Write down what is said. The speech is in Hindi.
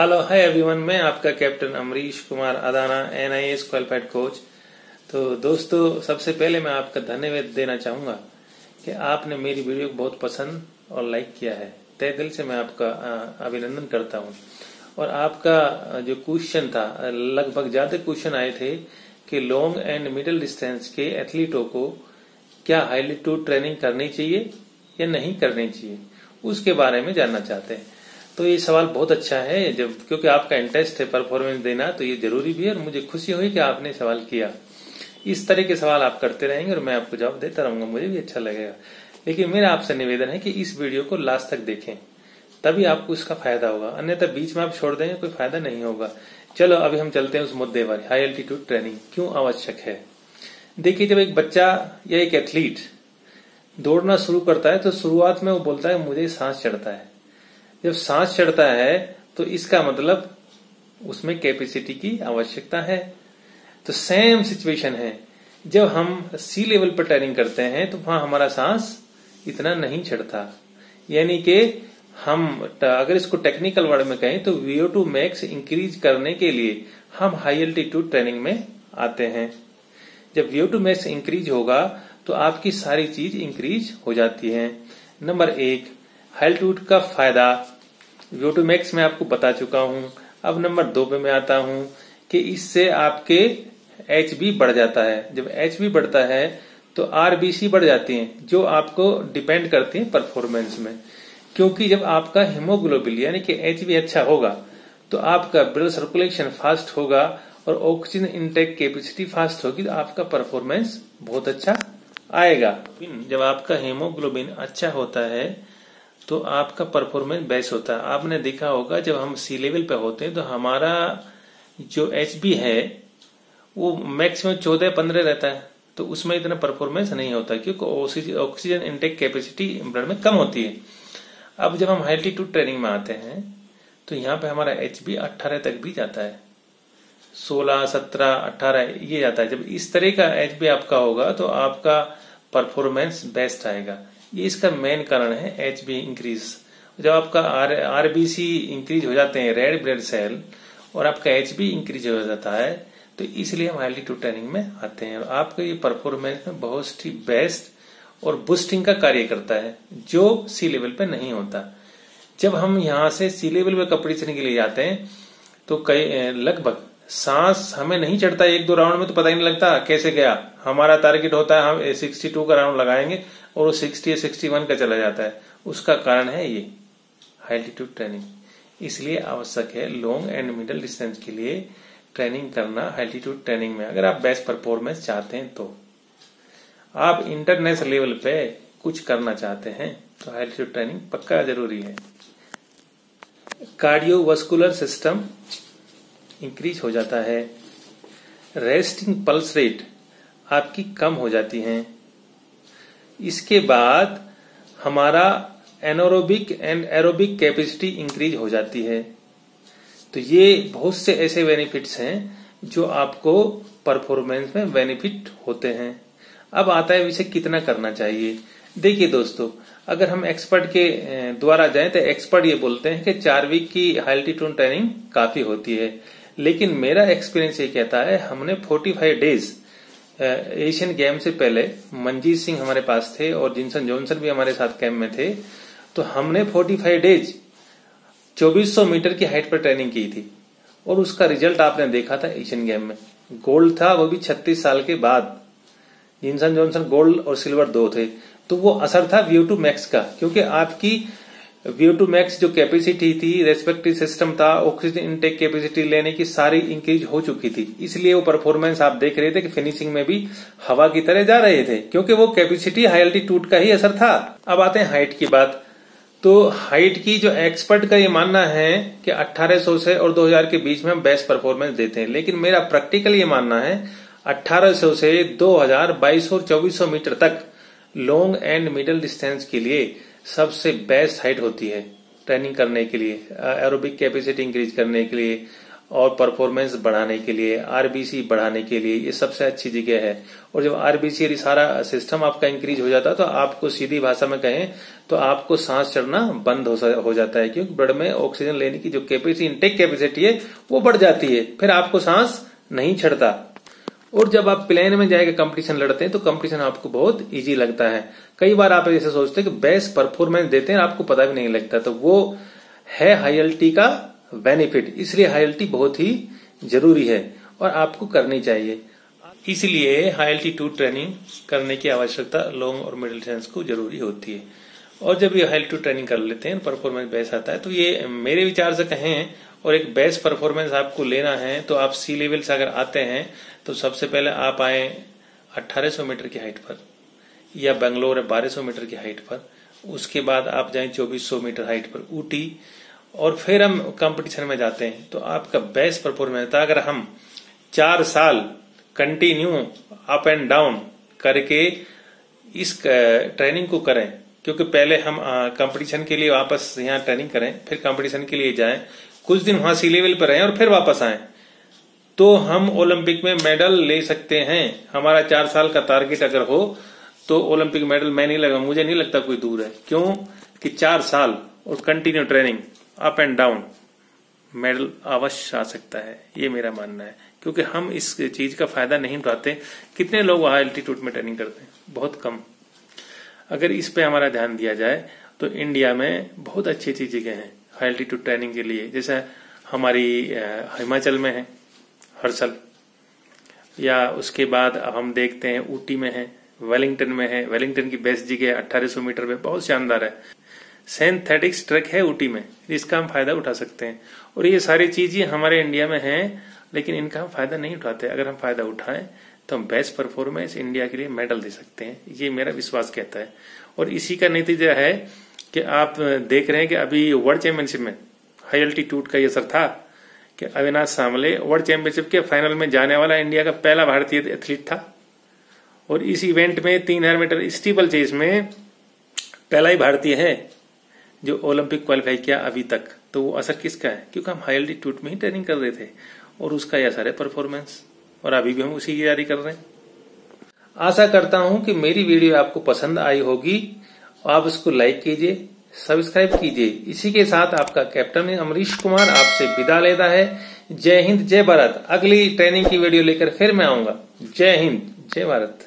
हेलो हाय एवरीवन मैं आपका captain Amrish Kumar Adana N I S qualified coach तो दोस्तों, सबसे पहले मैं आपका धन्यवाद देना चाहूँगा कि आपने मेरी वीडियो को बहुत पसंद और लाइक किया है। तय दिल से मैं आपका अभिनंदन करता हूँ। और आपका जो क्वेश्चन था लगभग ज़्यादा क्वेश्चन आए थे कि लॉन्ग एंड मिडिल डिस्टेंस के एथलीटों को क्या हाईलिट्यूड ट्रेनिंग करनी चाहिए या नहीं करनी चाहिए, उसके बारे में जानना चाहते हैं। तो ये सवाल बहुत अच्छा है, जब, क्योंकि आपका इंटरेस्ट है परफॉर्मेंस देना तो ये ज़रूरी भी है और मुझे खुशी हुई कि आपने सवाल किया। इस तरह के सवाल आप करते रहेंगे और मैं आपको जवाब देता रहूँगा, मुझे भी अच्छा लगेगा। लेकिन मेरा आपसे निवेदन है कि इस वीडियो को लास्ट तक देखें, तभी आपको इसका फ़ायदा होगा। अन्यथा बीच में आप छोड़ देंगे, कोई फ़ायदा नहीं होगा। चलो, अभी हम चलते हैं उस मुद्दे पर। हाई एल्टीट्यूड ट्रेनिंग क्यों आवश्यक है? देखिए, जब एक बच्चा या एक एथलीट दौड़ना शुरू करता है तो शुरुआत में वो बोलता है, मुझे सांस चढ़ता है। जब सांस चढ़ता है तो इसका मतलब उसमें कैपेसिटी की आवश्यकता है। तो सेम सिचुएशन है। जब हम सी लेवल पर ट्रेनिंग करते हैं तो वहाँ हमारा सांस इतना नहीं चढ़ता। यानी कि हम अगर इसको टेक्निकल वर्ड में कहें तो वीओ टू मैक्स इंक्रीज करने के लिए हम हाई एल्टीट्यूड ट्रेनिंग में आते हैं। जब वीओ टू मैक्स इंक्रीज होगा तो आपकी सारी चीज़ इंक्रीज हो जाती है। नंबर एक हेल्टूट का फ़ायदा टू मैक्स में आपको बता चुका हूँ। अब नंबर दो पे मैं आता हूँ कि इससे आपके एच बी बढ़ जाता है। जब एच बी बढ़ता है तो आरबीसी बढ़ जाती है, जो आपको डिपेंड करती है परफॉर्मेंस में। क्योंकि जब आपका हिमोग्लोबिन यानी कि एच बी अच्छा होगा तो आपका ब्लड सर्कुलेशन फास्ट होगा और ऑक्सीजन इनटेक कैपेसिटी फास्ट होगी तो आपका परफॉर्मेंस बहुत अच्छा आएगा। जब आपका हेमोग्लोबिन अच्छा होता है तो आपका परफॉर्मेंस बेस्ट होता है। आपने देखा होगा, जब हम सी लेवल पे होते हैं तो हमारा जो एचबी है, वो मैक्सिमम चौदह, पंद्रह रहता है। तो उसमें इतना परफॉर्मेंस नहीं होता, क्योंकि ऑक्सीजन इनटेक कैपेसिटी ब्लड में कम होती है। अब जब हम हाइल्टीट्यूड ट्रेनिंग में आते हैं तो यहाँ पे हमारा एच बी अट्ठारह तक भी जाता है। सोलह, सत्रह अट्ठारह ये जाता है। जब इस तरह का एच बी आपका होगा तो आपका परफॉर्मेंस बेस्ट आएगा। ये इसका मेन कारण है एच बी इंक्रीज जब आपका आर आरबीसी इंक्रीज हो जाते हैं रेड ब्लड सेल और आपका एच बी इंक्रीज हो जाता है तो इसलिए हम एल्टीट्यूड ट्रेनिंग में आते हैं। और आपका ये परफॉर्मेंस में बहुत ही बेस्ट और बूस्टिंग का कार्य करता है, जो सी लेवल पे नहीं होता। जब हम यहाँ से सी लेवल पे कपड़े कंपटीशन के लिए जाते हैं तो कई लगभग सांस हमें नहीं चढ़ता एक दो राउंड में तो पता ही नहीं लगता कैसे गया हमारा टारगेट होता है, हम सिक्सटी टू का राउंड लगाएँगे और वो सिक्सटी या सिक्सटी वन का चला जाता है। उसका कारण है ये हाईल्टीट्यूड ट्रेनिंग इसलिए आवश्यक है लॉन्ग एंड मिडल डिस्टेंस के लिए ट्रेनिंग करना हाईल्टीट्यूड ट्रेनिंग में। अगर आप बेस्ट परफॉर्मेंस चाहते हैं तो। आप इंटरनेशनल लेवल पे कुछ करना चाहते हैं तो हाईल्टीट्यूड ट्रेनिंग पक्का ज़रूरी है। कार्डियोवास्कुलर सिस्टम इंक्रीज हो जाता है। रेस्टिंग पल्स रेट आपकी कम हो जाती है। इसके बाद हमारा anaerobic and aerobic capacity increase हो जाती है। तो ये बहुत से ऐसे बेनिफिट्स हैं जो आपको परफॉर्मेंस में बेनिफिट होते हैं। अब आता है विषय कितना करना चाहिए। देखिए दोस्तों, अगर हम एक्सपर्ट के द्वारा जाएँ तो एक्सपर्ट ये बोलते हैं कि चार वीक की हाइल्टीट्यूड ट्रेनिंग काफ़ी होती है। लेकिन मेरा एक्सपीरियंस ये कहता है, हमने 45 डेज़ एशियन गेम से पहले मंजीत सिंह हमारे पास थे और जिनसन जॉनसन भी हमारे साथ कैंप में थे तो हमने 45 डेज़ 2400 मीटर की हाइट पर ट्रेनिंग की थी और उसका रिज़ल्ट आपने देखा था एशियन गेम में। गोल्ड था वो भी 36 साल के बाद। जिनसन जॉनसन गोल्ड और सिल्वर दो थे। तो वो असर था व्यू टू मैक्स का, क्योंकि आपकी व्यू टू मैक्स जो कैपेसिटी थी रेस्पेक्टिव सिस्टम था ऑक्सीजन इनटेक कैपेसिटी लेने की सारी इंक्रीज हो चुकी थी। इसलिए वो परफॉर्मेंस आप देख रहे थे कि फिनिशिंग में भी हवा की तरह जा रहे थे, क्योंकि वो कैपेसिटी हाई अल्टीट्यूड का ही असर था। अब आते हैं हाइट की बात। तो हाइट की जो एक्सपर्ट का ये मानना है कि 1800 से और 2000 के बीच में हम बेस्ट परफॉर्मेंस देते हैं। लेकिन मेरा प्रैक्टिकल ये मानना है 1800 से 2000 2200 और 2400 मीटर तक लॉन्ग एंड मिडिल डिस्टेंस के लिए सबसे बेस्ट हाइट होती है ट्रेनिंग करने के लिए एरोबिक कैपेसिटी इंक्रीज करने के लिए और परफॉर्मेंस बढ़ाने के लिए आरबीसी बढ़ाने के लिए ये सबसे अच्छी जगह है। और जब आरबीसी यदि सारा सिस्टम आपका इंक्रीज हो जाता है तो आपको सीधी भाषा में कहें तो आपको सांस चढ़ना बंद हो, जाता है क्योंकि ब्लड में ऑक्सीजन लेने की जो कैपेसिटी इनटेक कैपेसिटी है वो बढ़ जाती है। फिर आपको सांस नहीं चढ़ता। और जब आप प्लेन में जाएगा कंपटीशन लड़ते हैं तो कंपटीशन आपको बहुत इजी लगता है। कई बार आप ऐसे सोचते हैं कि बेस्ट परफॉर्मेंस देते हैं, आपको पता भी नहीं लगता। तो वो है हाईएलटी का बेनिफिट इसलिए हाईएलटी बहुत ही ज़रूरी है और आपको करनी चाहिए। इसलिए हाईएलटी टू ट्रेनिंग करने की आवश्यकता लॉन्ग और मिडिल डिस्टेंस को ज़रूरी होती है। और जब ये हेल्थ टू ट्रेनिंग कर लेते हैं परफॉर्मेंस बेस्ट आता है तो ये मेरे विचार से कहें, और एक बेस्ट परफॉर्मेंस आपको लेना है तो आप सी लेवल से अगर आते हैं तो सबसे पहले आप आए 1800 मीटर की हाइट पर, या बेंगलोर है 1200 मीटर की हाइट पर, उसके बाद आप जाए 2400 मीटर हाइट पर ऊटी, और फिर हम कंपटीशन में जाते हैं तो आपका बेस्ट परफॉर्मेंस था, अगर हम चार साल कंटिन्यू अप एंड डाउन करके इस ट्रेनिंग को करें क्योंकि पहले हम कंपटीशन के लिए वापस यहाँ ट्रेनिंग करें, फिर कंपटीशन के लिए जाएँ, कुछ दिन वहाँ सी लेवल पर रहें और फिर वापस आए। तो हम ओलंपिक में मेडल ले सकते हैं। हमारा चार साल का टारगेट अगर हो तो ओलंपिक मेडल मैं नहीं लगा मुझे नहीं लगता कोई दूर है। क्यों? कि चार साल और continue training up and down medal अवश्य आ सकता है। ये मेरा मानना है। क्योंकि हम इस चीज़ का फ़ायदा नहीं उठाते। कितने लोग हाई एल्टीट्यूड में ट्रेनिंग करते हैं? बहुत कम। अगर इस पे हमारा ध्यान दिया जाए तो इंडिया में बहुत अच्छी अच्छी जगह है हाई एल्टीट्यूड ट्रेनिंग के लिए। जैसे हमारी हिमाचल में है, हर्षल। या उसके बाद अब हम देखते हैं ऊटी में है वेलिंगटन में है। वेलिंगटन की बेस्ट जगह 1800 मीटर में बहुत शानदार है। सेंथेटिक्स ट्रक है ऊटी में, इसका हम फ़ायदा उठा सकते हैं। और ये सारी चीज़ें हमारे इंडिया में हैं, लेकिन इनका हम फ़ायदा नहीं उठाते। अगर हम फ़ायदा उठाएँ तो हम बेस्ट परफॉर्मेंस इंडिया के लिए मेडल दे सकते हैं। ये मेरा विश्वास कहता है। और इसी का नतीजा है कि आप देख रहे हैं कि अभी वर्ल्ड चैंपियनशिप में हाई अल्टीट्यूड का ये असर था कि अविनाश सामले वर्ल्ड चैंपियनशिप के फाइनल में जाने वाला इंडिया का पहला भारतीय एथलीट था। और इस इवेंट में तीन हज़ार मीटर स्टीबल चेस में पहला ही भारतीय है जो ओलंपिक क्वालिफाई किया अभी तक। तो वो असर किसका है? क्योंकि हम हाई अल्टीट्यूड में ही ट्रेनिंग कर रहे थे और उसका यह असर है परफॉर्मेंस। और अभी भी हम उसी की तैयारी कर रहे हैं। आशा करता हूँ कि मेरी वीडियो आपको पसंद आई होगी। आप इसको लाइक कीजिए, सब्सक्राइब कीजिए। इसी के साथ आपका कैप्टन अमरीश कुमार आपसे विदा लेता है। जय हिंद, जय भारत। अगली ट्रेनिंग की वीडियो लेकर फिर मैं आऊँगा। जय हिंद, जय भारत।